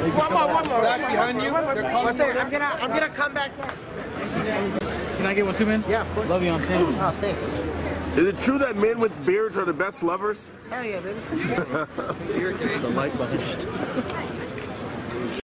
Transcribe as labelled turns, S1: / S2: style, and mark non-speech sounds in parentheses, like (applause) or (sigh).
S1: One more, one more.
S2: Zack, behind you. They're calling
S1: One second. I'm gonna, I'm gonna come back to.
S3: Can I get one too, man?
S1: Yeah, of course.
S3: Love you, I'm saying.
S1: Oh, thanks.
S4: Is it true that men with beards are the best lovers?
S1: Hell yeah, baby. (laughs) (laughs)
S3: The light (laughs) behind